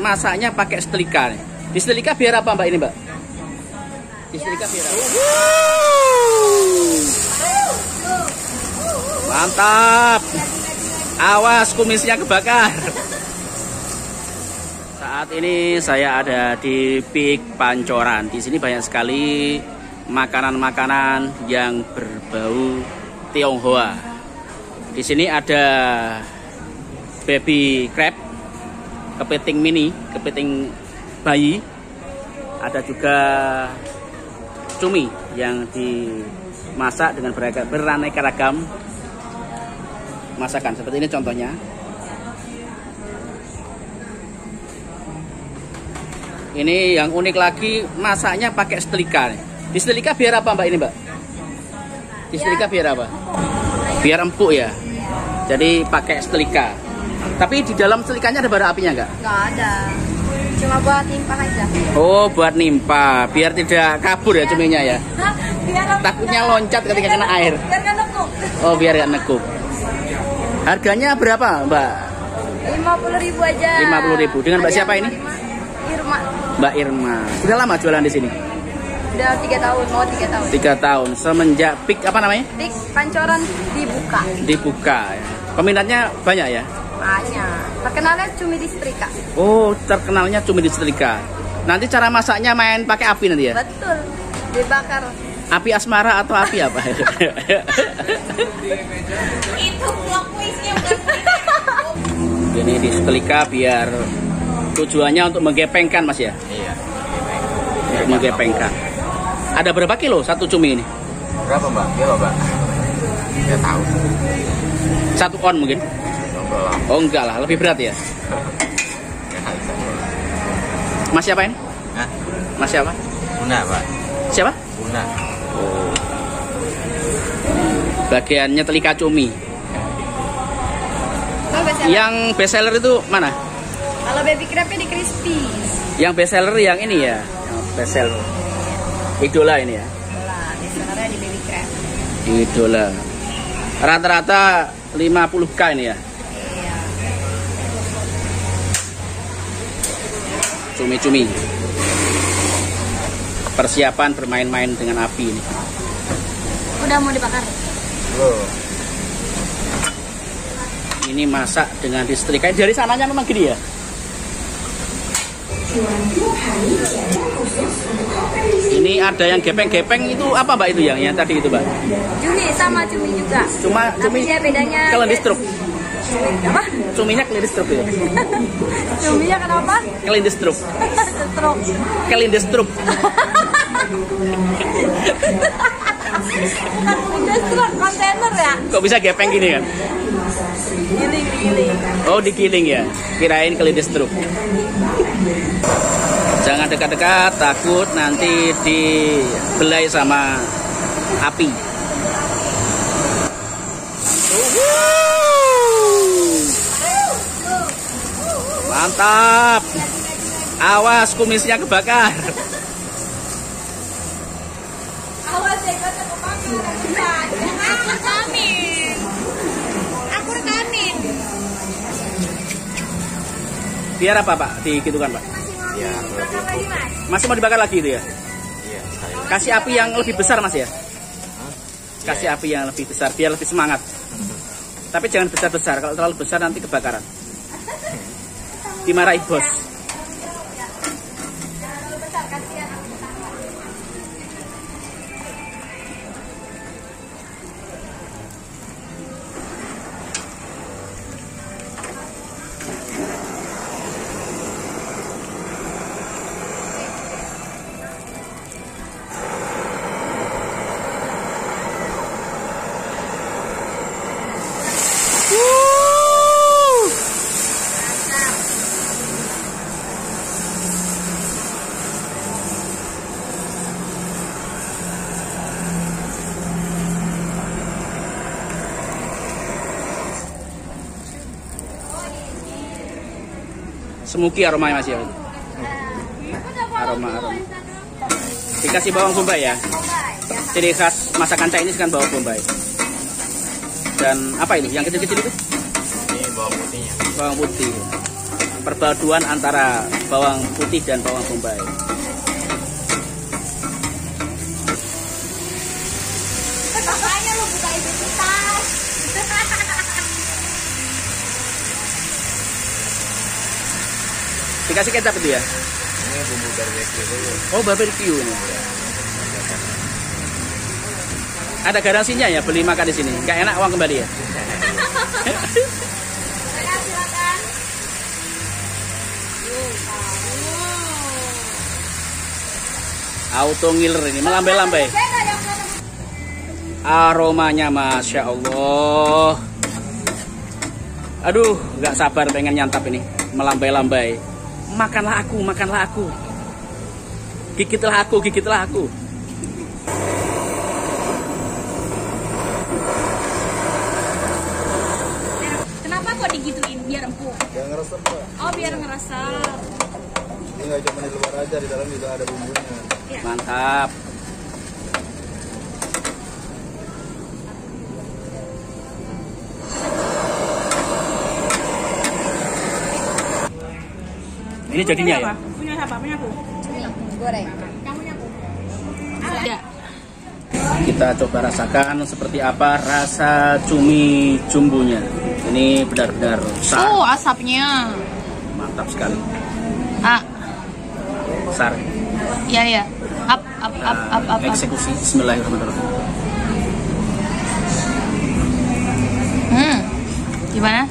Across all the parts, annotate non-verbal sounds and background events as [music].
masaknya pakai setrika. Di setrika biar apa mbak ini mbak? Di setrika biar apa? Mantap. Awas kumisnya kebakar. Saat ini saya ada di Pik Pancoran. Di sini banyak sekali makanan-makanan yang berbau Tionghoa. Di sini ada baby crab, kepiting mini, kepiting bayi. Ada juga cumi yang dimasak dengan beraneka ragam masakan. Seperti ini contohnya. Ini yang unik lagi masaknya pakai setrika. Di setrika biar apa mbak ini mbak? Di setrika biar apa? Biar empuk ya. Jadi pakai setrika. Tapi di dalam setrikanya ada bara apinya nggak? Nggak ada. Cuma buat nimpa aja. Oh, buat nimpa, biar tidak kabur ya cuminya ya. biar Takutnya loncat ketika kena air. Biar nggak nekuk. Oh, biar nggak nekuk. Harganya berapa, Mbak? Lima puluh ribu aja. 50.000. Dengan Mbak siapa ini? Irma. Mbak Irma. Sudah lama jualan di sini? Udah tiga tahun, mau tiga tahun. Tiga tahun. Semenjak pik apa namanya? Tik pancoran dibuka. Dibuka. ya. Peminatnya banyak ya? Banyak. Terkenalnya cumi di setrika. Oh, terkenalnya cumi di setrika. Nanti cara masaknya main pakai api nanti ya? Betul. Dibakar. Api asmara atau api apa? [laughs] Itu vlog kuisnya bukan Ini di setrika biar tujuannya untuk menggepengkan mas ya? Iya. Untuk menggepengkan. Ada berapa kilo satu cumi ini? Berapa mbak? Kilo mbak? Ya tahu. Satu on mungkin? Belum. Oh enggak lah, lebih berat ya. [laughs] Mas siapa ini? Hah? Mas siapa? Buna mbak. Siapa? Buna. Oh. Bagiannya telika cumi. Yang best seller itu mana? Kalau baby crabnya di crispy. Yang best seller yang ini ya. Yang best seller. Idola ini ya. Di baby crab. Idola. Rata-rata 50k ini ya. Cumi-cumi. Persiapan bermain-main dengan api ini. Udah mau dibakar. Belum. Ini masak dengan disetrika. Dari sananya memang gini ya? Ini ada yang gepeng-gepeng itu apa mbak itu yang yang tadi itu mbak? Cumi sama cumi juga. Cuma Tapi cumi dia bedanya kelendis truk. Apa? Cuminya kelindis truk ya? [laughs] Cuminya kenapa? Kelindis truk. Stroke. Kelindis truk. Udah stroke kontainer ya? Kok bisa gepeng gini kan? Giling, giling. Oh digiling ya? Kirain kelindis truk. Jangan dekat-dekat, takut nanti dibelai sama api. Mantap. Awas kumisnya kebakar. Awas ya, kebakar. Aku rekamin. Aku rekamin. Biar apa pak? Digitukan pak? Ya. Dibakar lagi mas. Masih mau dibakar lagi itu ya? Iya. Kasih api yang lebih besar mas ya? Kasih api yang lebih besar biar lebih semangat. Tapi jangan besar-besar. Kalau terlalu besar nanti kebakaran. Dimarahi bos. Smoky aromanya masih ya. Aroma aroma. Dikasih bawang bombay ya. Ciri khas masakan Chinese kan bawang bombay. Dan apa itu? Yang kecil-kecil itu? Ini bawang putihnya. Bawang putih. perpaduan antara bawang putih dan bawang bombay. Dikasih kecap itu ya? Ini bumbu barbecue dulu. Oh, barbecue ini. Ada garansinya ya beli makan di sini. Nggak enak uang kembali ya? Auto ngiler ini melambai-lambai. Aromanya masya Allah. Aduh, nggak sabar pengen nyantap ini. Melambai-lambai. Makanlah aku, makanlah aku. Gigitlah aku, gigitlah aku. Kenapa kok digituin biar empuk? Yang ngerasa pak. Oh biar ngerasa. Ini nggak cuma di luar aja, di dalam juga ada bumbunya. Mantap. Ini jadinya ya? Punya siapa? Punya aku. Goreng. Kamu punya aku. Ada. Kita coba rasakan seperti apa rasa cumi jumbunya. Ini benar-benar besar, Oh asapnya. mantap sekali. Ah, Besar. iya iya. Up up up up up. up. Eksekusi Bismillahirrahmanirrahim. Hmm. Gimana?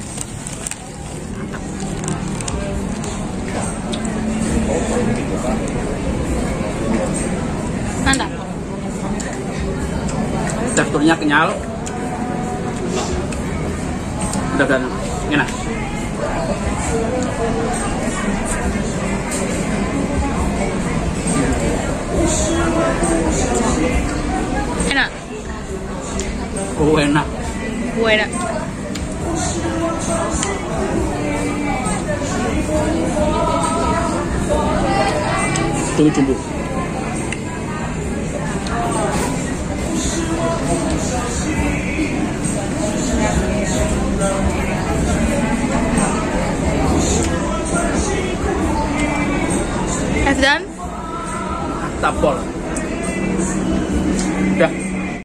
Mantap. Teksturnya kenyal. Udah kan enak. Enak. Oh enak. Gue enak. Cumi jumbo. Es dan Mantap pol. Udah.